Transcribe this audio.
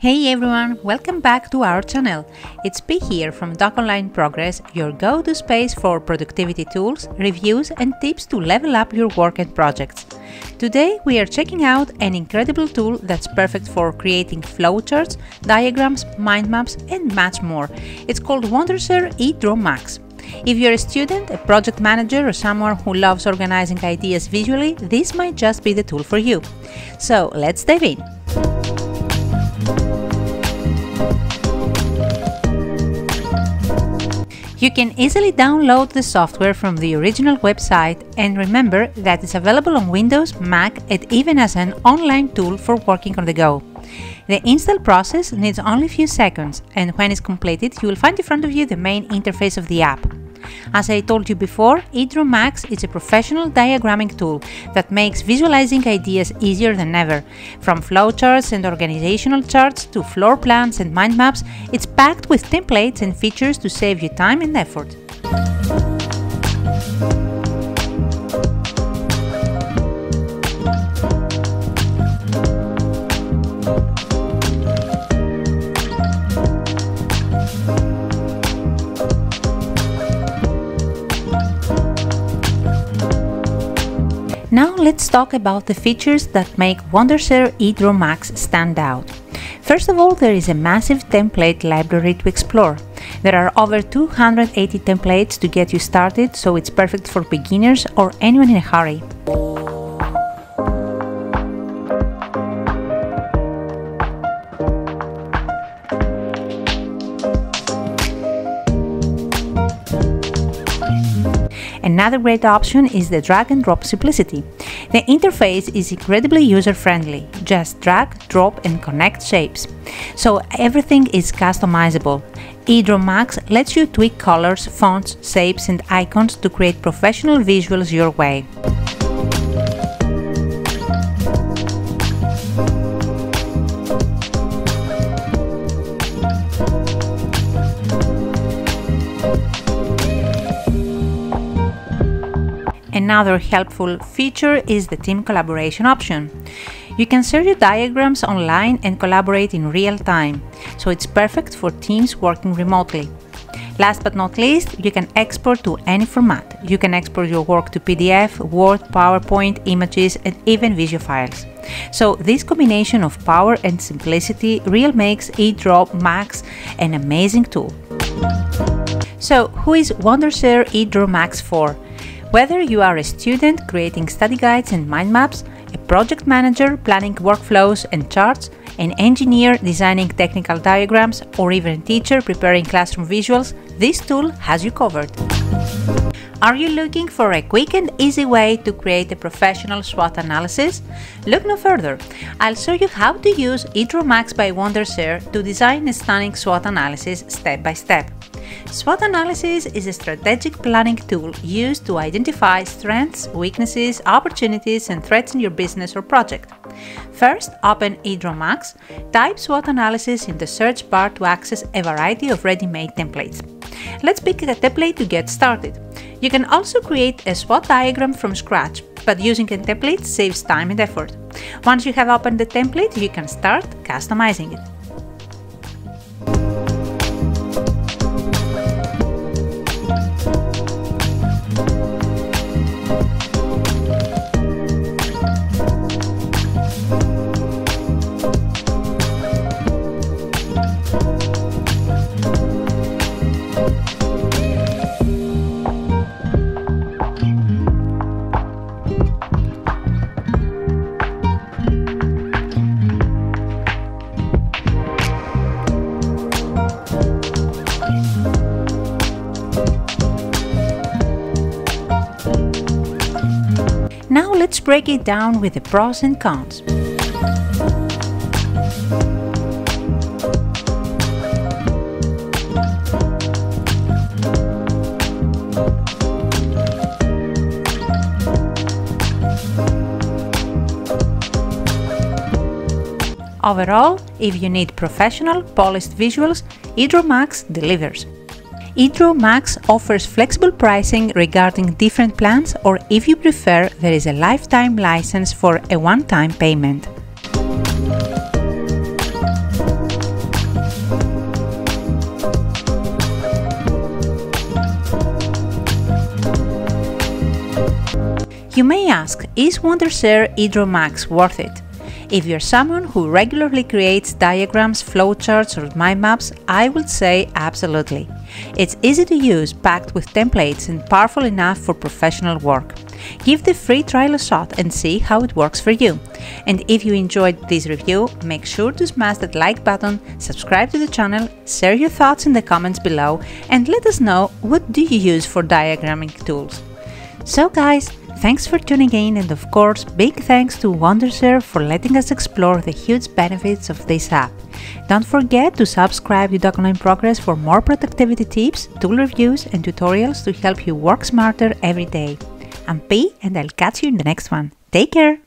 Hey everyone, welcome back to our channel. It's P here from Doc Online Progress, your go-to space for productivity tools, reviews and tips to level up your work and projects. Today we are checking out an incredible tool that's perfect for creating flowcharts, diagrams, mind maps and much more. It's called Wondershare eDraw Max. If you're a student, a project manager or someone who loves organizing ideas visually, this might just be the tool for you. So let's dive in. You can easily download the software from the original website and remember that it's available on Windows, Mac and even as an online tool for working on the go. The install process needs only a few seconds and when it's completed you will find in front of you the main interface of the app. As I told you before, eDraw Max is a professional diagramming tool that makes visualizing ideas easier than ever. From flowcharts and organizational charts to floor plans and mind maps, it's packed with templates and features to save you time and effort. Now let's talk about the features that make Wondershare eDraw Max stand out. First of all, there is a massive template library to explore. There are over 280 templates to get you started, so it's perfect for beginners or anyone in a hurry. Another great option is the drag and drop simplicity. The interface is incredibly user-friendly. Just drag, drop and connect shapes. So everything is customizable. eDraw Max lets you tweak colors, fonts, shapes and icons to create professional visuals your way. Another helpful feature is the team collaboration option. You can share your diagrams online and collaborate in real time, so it's perfect for teams working remotely. Last but not least, you can export to any format. You can export your work to PDF, Word, PowerPoint, images, and even video files. So this combination of power and simplicity really makes eDraw Max an amazing tool. So who is Wondershare eDraw Max for? Whether you are a student creating study guides and mind maps, a project manager planning workflows and charts, an engineer designing technical diagrams, or even a teacher preparing classroom visuals, this tool has you covered. Are you looking for a quick and easy way to create a professional SWOT analysis? Look no further. I'll show you how to use eDraw Max by Wondershare to design a stunning SWOT analysis step by step. SWOT analysis is a strategic planning tool used to identify strengths, weaknesses, opportunities, and threats in your business or project. First, open eDraw Max, type SWOT analysis in the search bar to access a variety of ready-made templates. Let's pick a template to get started. You can also create a SWOT diagram from scratch, but using a template saves time and effort. Once you have opened the template, you can start customizing it. Let's break it down with the pros and cons. Overall, if you need professional, polished visuals, eDraw Max delivers eDraw Max offers flexible pricing regarding different plans or if you prefer, there is a lifetime license for a one-time payment. You may ask, is WonderShare eDraw Max worth it? If you're someone who regularly creates diagrams, flowcharts, or mind maps, I would say absolutely. It's easy to use, packed with templates, and powerful enough for professional work. Give the free trial a shot and see how it works for you. And if you enjoyed this review, make sure to smash that like button, subscribe to the channel, share your thoughts in the comments below, and let us know what do you use for diagramming tools. So guys, Thanks for tuning in and of course big thanks to Wondershare for letting us explore the huge benefits of this app. Don't forget to subscribe to Doc Progress for more productivity tips, tool reviews and tutorials to help you work smarter every day. I'm P and I'll catch you in the next one. Take care!